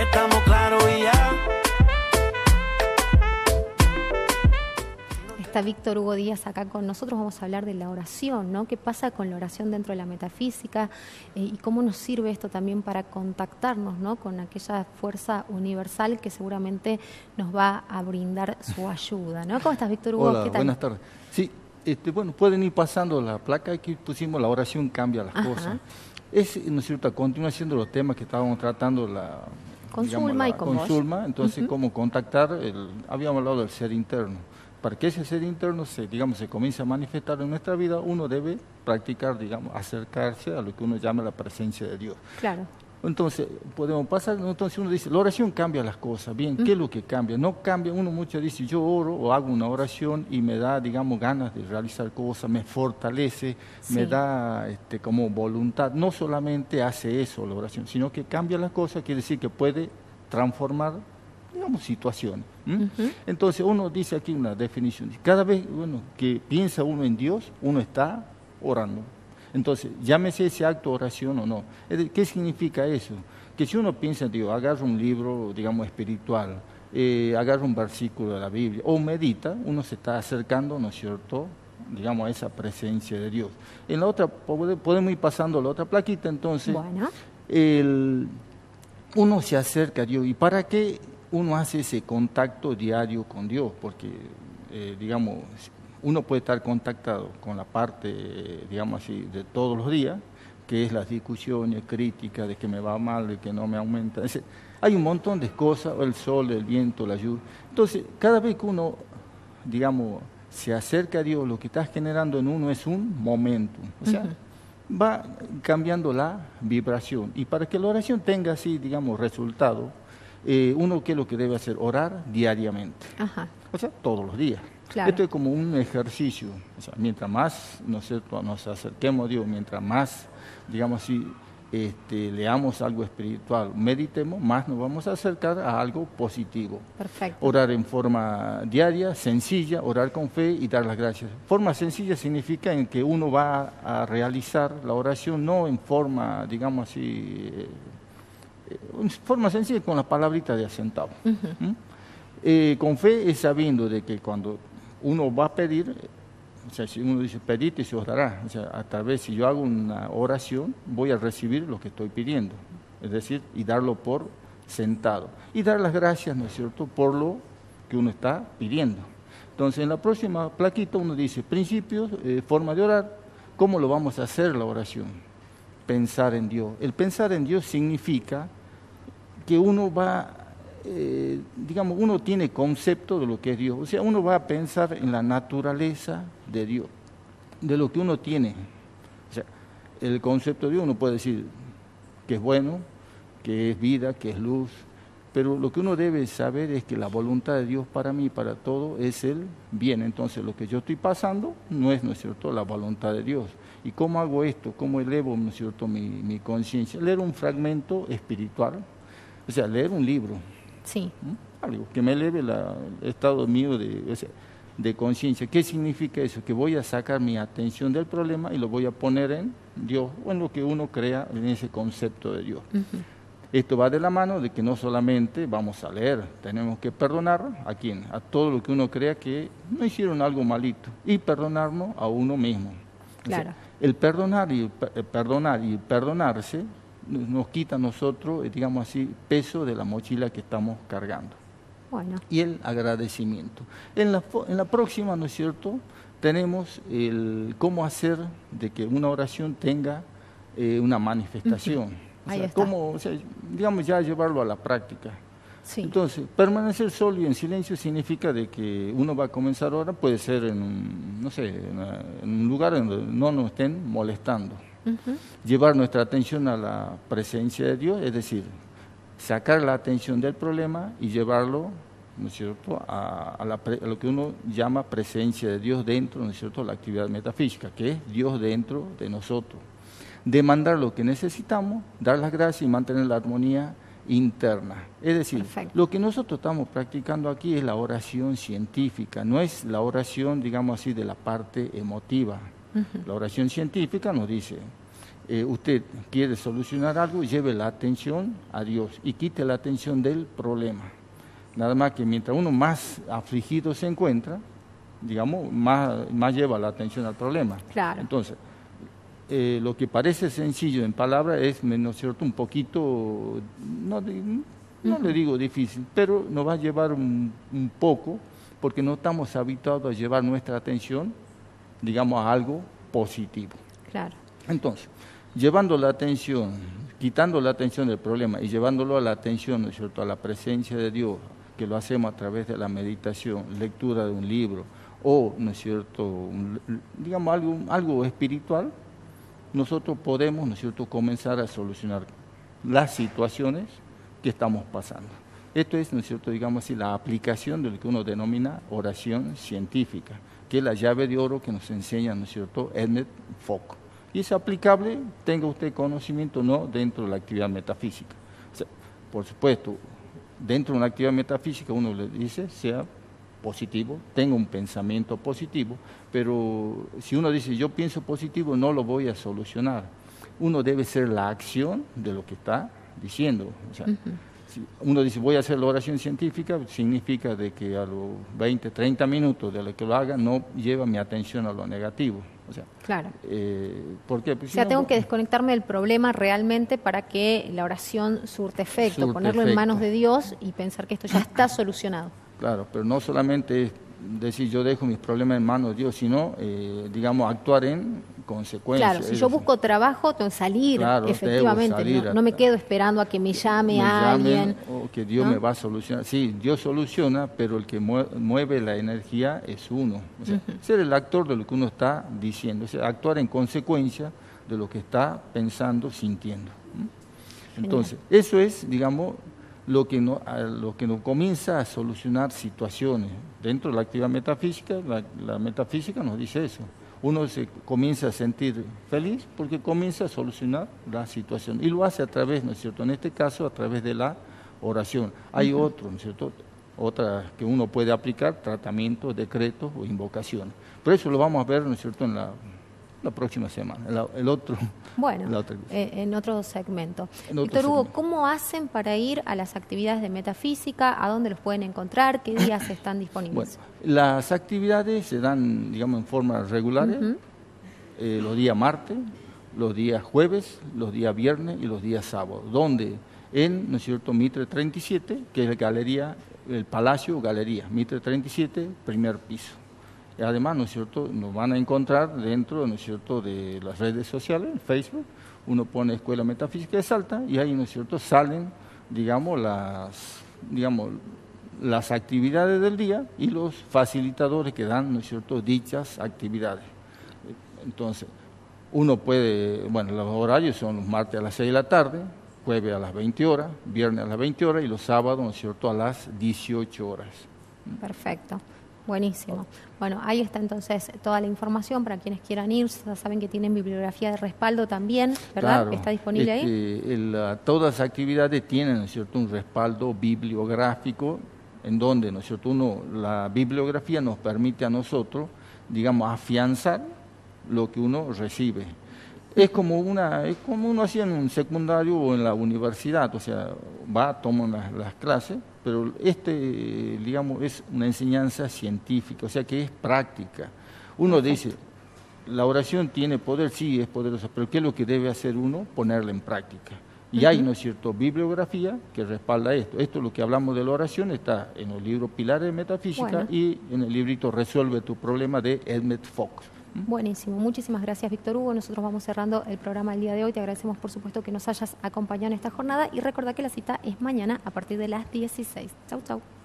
estamos claros y ya. Está Víctor Hugo Díaz acá con nosotros, vamos a hablar de la oración, ¿no? ¿Qué pasa con la oración dentro de la metafísica eh, y cómo nos sirve esto también para contactarnos, ¿no? Con aquella fuerza universal que seguramente nos va a brindar su ayuda, ¿no? ¿Cómo estás, Víctor Hugo? Hola, ¿Qué tal? buenas tardes. Sí, este, bueno, pueden ir pasando la placa, aquí pusimos la oración cambia las Ajá. cosas. Es, ¿no es cierto?, continúa siendo los temas que estábamos tratando la... Con Zulma y con con vos. Zulma, entonces Ujú. cómo contactar, el, habíamos hablado del ser interno. Para que ese ser interno se, digamos, se comience a manifestar en nuestra vida, uno debe practicar, digamos, acercarse a lo que uno llama la presencia de Dios. Claro. Entonces, podemos pasar, entonces uno dice, la oración cambia las cosas, bien, ¿qué es lo que cambia? No cambia, uno mucho dice, yo oro o hago una oración y me da, digamos, ganas de realizar cosas, me fortalece, me da este, como voluntad. No solamente hace eso la oración, sino que cambia las cosas, quiere decir que puede transformar, digamos, situaciones. Entonces, uno dice aquí una definición, cada vez bueno, que piensa uno en Dios, uno está orando. Entonces, llámese ese acto oración o no. ¿Qué significa eso? Que si uno piensa en Dios, agarra un libro, digamos, espiritual, eh, agarra un versículo de la Biblia o medita, uno se está acercando, ¿no es cierto?, digamos, a esa presencia de Dios. En la otra, pode- podemos ir pasando a la otra plaquita, entonces, Bueno, el- uno se acerca a Dios. ¿Y para qué uno hace ese contacto diario con Dios? Porque, eh, digamos, uno puede estar contactado con la parte, digamos así, de todos los días, que es las discusiones, críticas de que me va mal, de que no me aumenta. Decir, hay un montón de cosas, el sol, el viento, la lluvia. Entonces, cada vez que uno, digamos, se acerca a Dios, lo que está generando en uno es un momento. O sea, va cambiando la vibración. Y para que la oración tenga así, digamos, resultado, eh, uno qué es lo que debe hacer? Orar diariamente. ajá. O sea, todos los días. Claro. Esto es como un ejercicio. O sea, mientras más ¿no es cierto? nos acerquemos a Dios, mientras más, digamos así, este, leamos algo espiritual, meditemos, más nos vamos a acercar a algo positivo. Perfecto. Orar en forma diaria, sencilla, orar con fe y dar las gracias. Forma sencilla significa en que uno va a realizar la oración no en forma, digamos así, en forma sencilla con las palabritas de asentado. ¿Mm? Eh, con fe es sabiendo de que cuando uno va a pedir, eh, o sea, si uno dice pedite se os dará, o sea, a través si yo hago una oración voy a recibir lo que estoy pidiendo, es decir, y darlo por sentado y dar las gracias, ¿no es cierto?, por lo que uno está pidiendo. Entonces, en la próxima plaquita uno dice principios, eh, forma de orar, ¿cómo lo vamos a hacer la oración? Pensar en Dios. El pensar en Dios significa que uno va, eh, digamos, uno tiene concepto de lo que es Dios. O sea, uno va a pensar en la naturaleza de Dios, de lo que uno tiene. O sea, el concepto de Dios uno puede decir que es bueno, que es vida, que es luz, pero lo que uno debe saber es que la voluntad de Dios para mí, para todo, es el bien. Entonces, lo que yo estoy pasando no es, ¿no es cierto?, la voluntad de Dios. ¿Y cómo hago esto? ¿Cómo elevo, ¿no es cierto?, mi, mi conciencia. Leer un fragmento espiritual, o sea, leer un libro, Sí. ¿m? algo que me eleve la- el estado mío de, o sea, de conciencia. ¿Qué significa eso? Que voy a sacar mi atención del problema y lo voy a poner en Dios o en lo que uno crea en ese concepto de Dios. Esto va de la mano de que no solamente vamos a leer, tenemos que perdonar a quién, a todo lo que uno crea que no hicieron algo malito y perdonarnos a uno mismo. O sea, Claro. el perdonar y el el perdonar y el perdonarse nos quita a nosotros, eh, digamos así, peso de la mochila que estamos cargando Bueno, y el agradecimiento. En la, en la próxima, ¿no es cierto?, tenemos el cómo hacer de que una oración tenga eh, una manifestación. O sea, cómo, o sea, digamos, ya llevarlo a la práctica. Sí. Entonces, permanecer solo y en silencio significa de que uno va a comenzar ahora, puede ser en un, no sé, en, una- en un lugar donde no nos estén molestando llevar nuestra atención a la presencia de Dios, es decir, sacar la atención del problema y llevarlo, ¿no es cierto?, a, a la a lo que uno llama presencia de Dios dentro, ¿no es cierto?, la actividad metafísica, que es Dios dentro de nosotros. Demandar lo que necesitamos, dar las gracias y mantener la armonía interna. Es decir, Perfecto. lo que nosotros estamos practicando aquí es la oración científica, no es la oración, digamos así, de la parte emotiva. La oración científica nos dice, eh, usted quiere solucionar algo, lleve la atención a Dios y quite la atención del problema. Nada más que mientras uno más afligido se encuentra, digamos, más, más lleva la atención al problema. Claro. Entonces, eh, lo que parece sencillo en palabras es, ¿no es cierto?, un poquito, no, no le digo difícil, pero nos va a llevar un, un, poco porque no estamos habituados a llevar nuestra atención, digamos, a algo positivo. Claro. Entonces, llevando la atención, quitando la atención del problema y llevándolo a la atención, ¿no es cierto?, a la presencia de Dios, que lo hacemos a través de la meditación, lectura de un libro o, ¿no es cierto?, digamos algo, algo espiritual, nosotros podemos, ¿no comenzar a solucionar las situaciones que estamos pasando. Esto es, ¿no es cierto?, digamos así, la aplicación de lo que uno denomina oración científica, que es la llave de oro que nos enseña, ¿no es cierto?, Edmund Fock. Y es aplicable, tenga usted conocimiento no, dentro de la actividad metafísica. por supuesto, dentro de una actividad metafísica uno le dice, sea positivo, tenga un pensamiento positivo, pero si uno dice yo pienso positivo no lo voy a solucionar. Uno debe ser la acción de lo que está diciendo. O sea, si uno dice voy a hacer la oración científica, significa de que a los 20, 30 minutos de lo que lo haga no lleva mi atención a lo negativo. O sea, claro. Eh, ¿por qué? o sea, tengo que desconectarme del problema realmente para que la oración surte efecto, ponerlo en manos de Dios y pensar que esto ya está solucionado. Claro, pero no solamente es decir yo dejo mis problemas en manos de Dios, sino, eh, digamos, actuar en consecuencia. Claro, si yo busco trabajo, tengo que salir, efectivamente, no, me quedo esperando a que me llame a alguien. O que Dios me va a solucionar. Sí, Dios soluciona, pero el que mueve la energía es uno. Ser el actor de lo que uno está diciendo, actuar en consecuencia de lo que está pensando, sintiendo. Entonces, eso es, digamos, lo que, no, lo que nos comienza a solucionar situaciones. Dentro de la actividad metafísica, la, metafísica nos dice eso. Uno se comienza a sentir feliz porque comienza a solucionar la situación. Y lo hace a través, ¿no es cierto? En este caso, a través de la oración. Hay otro, ¿no es cierto? Otra que uno puede aplicar, tratamientos, decretos o invocaciones. Pero eso lo vamos a ver, ¿no es cierto?, en la la próxima semana, el, otro. Bueno, eh, en otro segmento. Víctor Hugo, ¿cómo hacen para ir a las actividades de metafísica? ¿A dónde los pueden encontrar? ¿Qué días están disponibles? Bueno, las actividades se dan, digamos, en forma regular, eh, los días martes, los días jueves, los días viernes y los días sábados, donde en, ¿no es cierto?, Mitre 37, que es la galería, el Palacio Galería, Mitre 37, primer piso. Además, ¿no es cierto?, nos van a encontrar dentro, ¿no es cierto?, de las redes sociales, Facebook, uno pone Escuela Metafísica de Salta y ahí, ¿no es cierto?, salen, digamos, las, digamos, las actividades del día y los facilitadores que dan, ¿no es cierto?, dichas actividades. Entonces, uno puede, bueno, los horarios son los martes a las 6 de la tarde, jueves a las 20 horas, viernes a las 20 horas y los sábados, ¿no es cierto?, a las 18 horas. Perfecto. Buenísimo. Bueno, ahí está entonces toda la información para quienes quieran ir. Saben que tienen bibliografía de respaldo también, ¿verdad? ¿Está disponible ahí? Este, todas las actividades tienen, ¿no es cierto?, un respaldo bibliográfico en donde, ¿no es cierto?, uno, la bibliografía nos permite a nosotros, digamos, afianzar lo que uno recibe. Es como una, es como uno hacía en un secundario o en la universidad, o sea, va, toma las clases, pero este, digamos, es una enseñanza científica, o sea que es práctica. Uno dice, la oración tiene poder, sí, es poderosa, pero ¿qué es lo que debe hacer uno? Ponerla en práctica. Y hay, ¿no es cierto?, bibliografía que respalda esto. Esto, lo que hablamos de la oración, está en el libro Pilares de Metafísica y en el librito Resuelve tu problema de Edmund Fox. Buenísimo, muchísimas gracias Víctor Hugo. Nosotros vamos cerrando el programa el día de hoy. Te agradecemos por supuesto que nos hayas acompañado en esta jornada y recuerda que la cita es mañana a partir de las 16. Chau, chau.